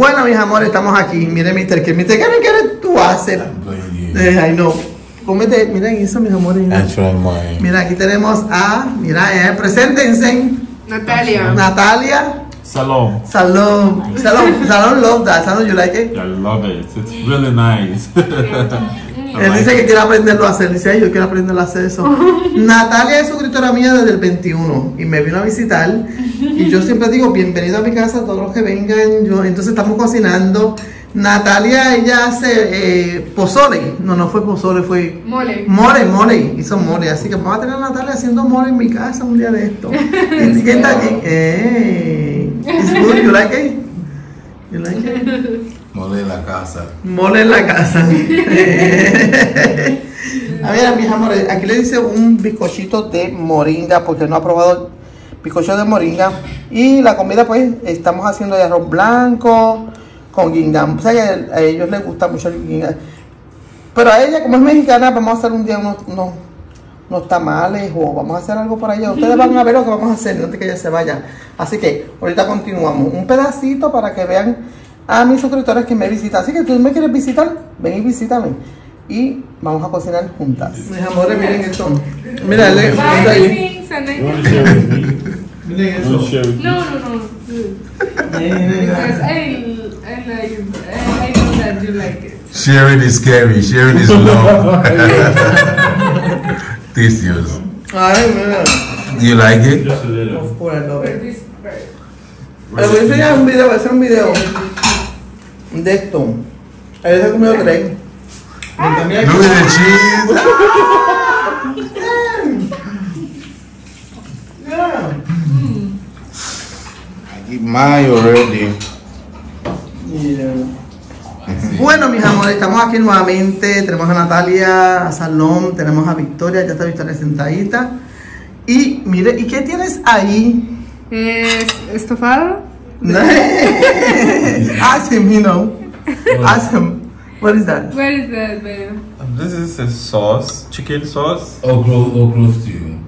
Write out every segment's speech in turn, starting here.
Bueno, mis amores, estamos aquí. Miren, Mr. ¿Qué, Mr. ¿qué me quieres tú you. Eh, ay, no. Cómete, miren eso, mis amores. I try my. Mira, aquí tenemos a, mira, eh, preséntense. Natalia. Natalia. Salon. Salón. Salón. Salón love that. Salón, you like it? I love it. It's really nice. Él dice que quiere aprenderlo a hacer. Dice, ay, yo quiero aprenderlo a hacer eso. Natalia es suscriptora mía desde el 21 y me vino a visitar. Y yo siempre digo, bienvenido a mi casa, todos los que vengan. Yo, entonces estamos cocinando. Natalia, ella hace eh, pozole. No, no fue pozole, fue Mole. mole, mole. Hizo mole. Así que vamos a tener a Natalia haciendo mole en mi casa un día de esto. ¿Y quién está aquí? Eh, it's good, you like it? You like it? Mole en la casa. Mole en la casa. a ver, mis amores, aquí le dice un bizcochito de moringa, porque no ha probado bizcocho de moringa. Y la comida, pues, estamos haciendo de arroz blanco con guingam. O sea que a ellos les gusta mucho el guingam. Pero a ella, como es mexicana, vamos a hacer un día unos, unos, unos tamales o vamos a hacer algo por allá. Ustedes van a ver lo que vamos a hacer antes que ella se vaya. Así que ahorita continuamos. Un pedacito para que vean a mis suscriptores que me visitan. Así que tú me quieres visitar, ven y visítame. Y vamos a cocinar juntas. Mis amores, miren esto. Mira, with me? Miren eso. No, no, no. Because I, I like, I, I know that you like it. Sharing is scary. Sharing is love. Delicious. Ay, mira. You like it? Just a little. Of course, I love it. Les voy a enseñar un video, voy a hacer un video de esto. Ahí se comió tres. Look at the cheese. Yeah. I eat mine already. Yeah. Bueno, mis amores, estamos aquí nuevamente. Tenemos a Natalia, a Salón, tenemos a Victoria, ya está Victoria sentadita. Y mire, ¿y qué tienes ahí? Es estofado. Ask him, you know. Ask him. What is that? What is that, babe? Um, This is a sauce, chicken sauce. Ogro, ogro stew.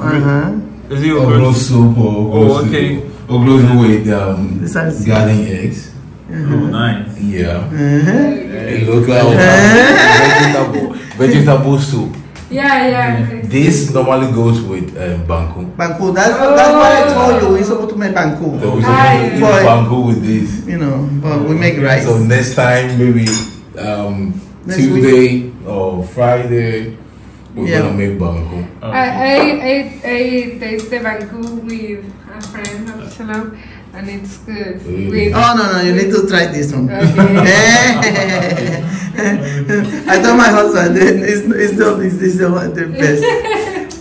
Uh-huh. Is it Ogro okay? soup or ogro Oh, okay. is with um, garden eggs. Oh, nice. Yeah. Uh-huh. It looks like vegetable, vegetable soup. Yeah, yeah. This normally goes with um, banku. Banku. That's, that's what I told you. We're supposed to make banku. So we're Aye. supposed to eat Boy. banku with this. You know, but we make rice. So next time, maybe um, Next Tuesday or Friday, we're Yeah. gonna make banku. Okay. I, I, I, I tasted Banku with a friend of Shalom, and it's good. Really? Oh no no, you need to try this one. Okay. I told my husband it's it's the it's, it's the, one- the best.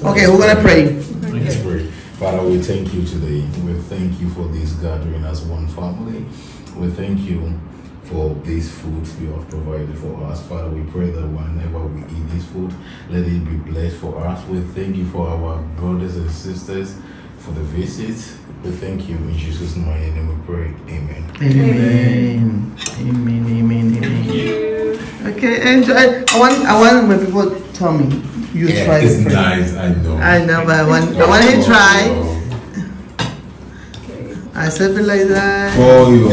Okay, we're gonna pray. Let's pray. Father, we thank you today. We thank you for this gathering as one family. We thank you for this food you have provided for us. Father, we pray that whenever we eat this food, let it be blessed for us. We thank you for our brothers and sisters for the visit. We thank you in Jesus' mighty name we pray. Amen. Amen. Amen. Amen. Amen. Okay, enjoy. I want I want when people tell me you Yeah, try it's the nice, I know. I know, but I want I want to try. I serve it like that. For you.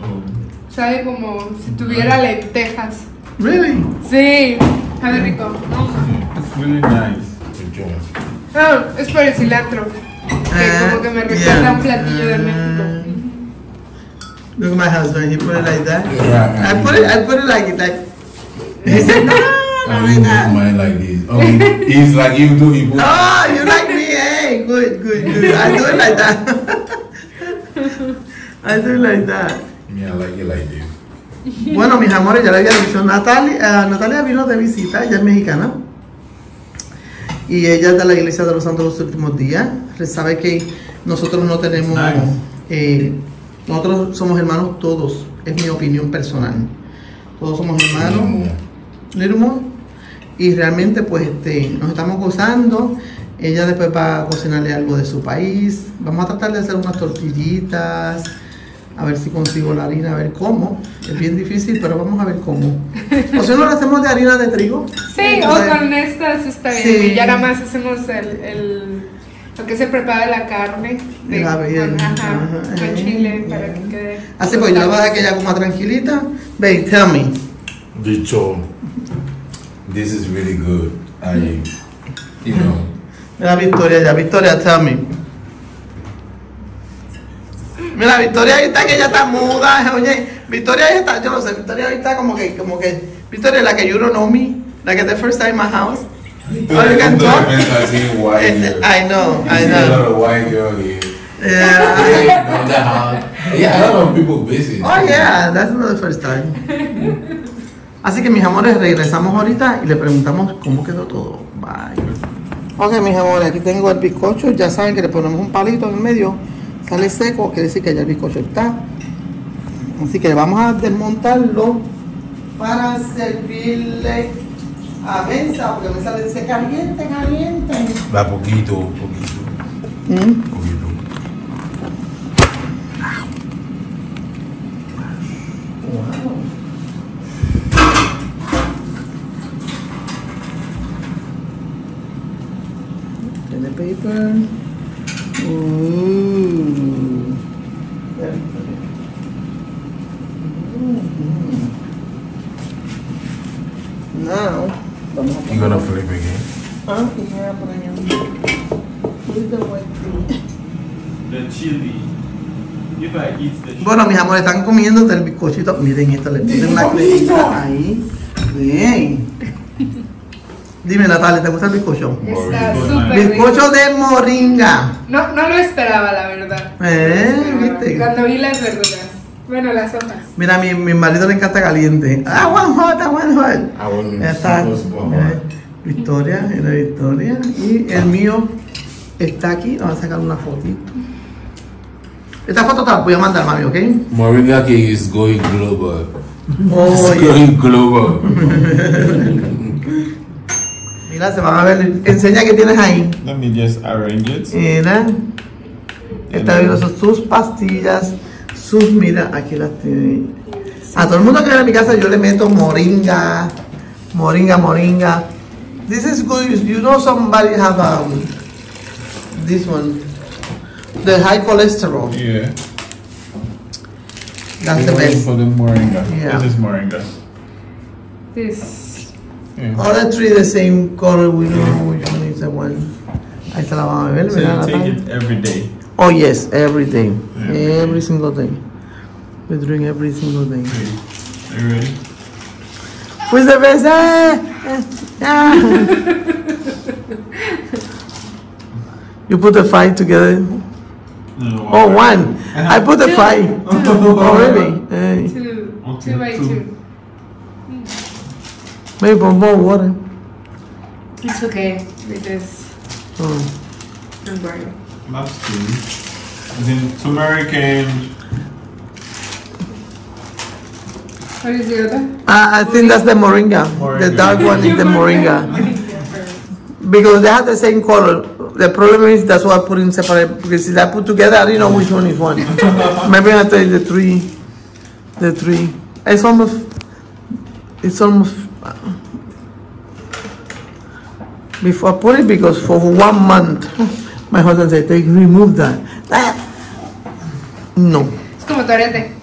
Hmm. sabe como si tuviera lentejas. Really? Sí, sabe rico. It's really nice. Good job. No, es por el cilantro. Que Ah, como que me recuerda yeah. a un platillo de México. Mm. Look at my husband. He put it like that. Yeah, I put it. I put it like it. Like he said, no, I no, mean, no, make no. mine like this. Oh, he's like you do. He put Oh, you like me? Hey, good, good, good. I do it like that. I do it like that. Yeah, I like it like this. Bueno, mis amores, ya le había dicho, Natalia, eh, Natalia vino de visita, ella es mexicana. Y ella es de la Iglesia de los Santos de los Últimos Días. Sabe que nosotros no tenemos, Nice. eh, nosotros somos hermanos todos, es mi opinión personal. Todos somos hermanos. More. Y realmente pues este, nos estamos gozando. Ella después va a cocinarle algo de su país. Vamos a tratar de hacer unas tortillitas. A ver si consigo la harina, a ver cómo. Es bien difícil, pero vamos a ver cómo. O si no lo hacemos de harina de trigo. Sí, o Entonces, con estas está bien. Sí. Y ya nada más hacemos el, el lo que se prepara la carne. De la con, ajá, Ajá. con Eh, chile para que quede. Así pues, le voy a que ella coma tranquilita. Babe, tell me. Dicho, this is really good. I, you know, Mira Victoria ya, Victoria, tell me. Mira, Victoria ahí está que ella está muda. Oye, Victoria ahí está, yo no sé, Victoria ahí está como que, como que, Victoria, la que you don't know me, like at the first time in my house. Oh, you can Don't talk? offense, I see white Eh, girl. I know, I a know. lot of white girl here. Yeah. Yeah, a lot of people busy. Oh yeah, that's not the first time. Así que mis amores, regresamos ahorita y le preguntamos cómo quedó todo. Bye. Ok, mis amores, aquí tengo el bizcocho. Ya saben que le ponemos un palito en el medio. Sale seco, quiere decir que ya el bizcocho está. Así que vamos a desmontarlo para servirle a mesa, porque mesa le dice caliente, caliente. Va poquito, poquito, Mm. poquito. Wow. The paper. Ooh. Now, vamos a You gonna flip again? Ah, yeah, por allá. Put the white thing. The chili. If I eat the chili. Bueno, mis amores, están comiendo del bizcochito. Miren esto, le puse una cremita ahí. Bien. Dime, Natalia, ¿te gusta el bizcocho? Está súper rico. Bizcocho de moringa. No, no lo esperaba, la verdad. Eh, No esperaba. ¿viste? Cuando vi las verduras. Bueno, las hojas. Mira, a mi, mi marido le encanta caliente. Ah, one hot, I want hot. I want Ya está. Mira, hot. Victoria, era Victoria. Y el mío está aquí. Vamos a sacar una fotito. Esta foto te la voy a mandar, mami, ¿ok? Moringa cake is going global. Oh, it's yeah. going global. Mira, se van a ver. Enseña qué tienes ahí. Let me just arrange it. Mira. Está viendo sus pastillas. Sus, mira, aquí las tiene. A todo el mundo que viene a mi casa yo le meto moringa. Moringa, moringa. This is good. You know somebody have um, this one. The high cholesterol. Yeah. That's the best. For the moringa. Yeah. This is moringa. This. Yeah. All the three the same color. We don't know which one is the one. Ahí se la van a ver. So you take it every day. Oh yes, every day. Every Every single day. We drink every single day. Okay. Are you ready? Who's the best? Ah, ah, ah. you put the five together. No, no, Oh, water. one. I put the five. Oh, really? Eh, Two. Okay, Two by two. two. maybe put more water. It's okay. We just Oh. don't worry. That's two. And then turmeric and What is the other? I, I think that's the moringa. The dark one is the moringa. Because they have the same color. The problem is that's why I put in separate. Because if I put together, I didn't know which one is one. Maybe I tell you the three. The three. It's almost. It's almost. Uh, before I put it, because for one month, my husband said, "Take remove that." That. No. Es como tu arete.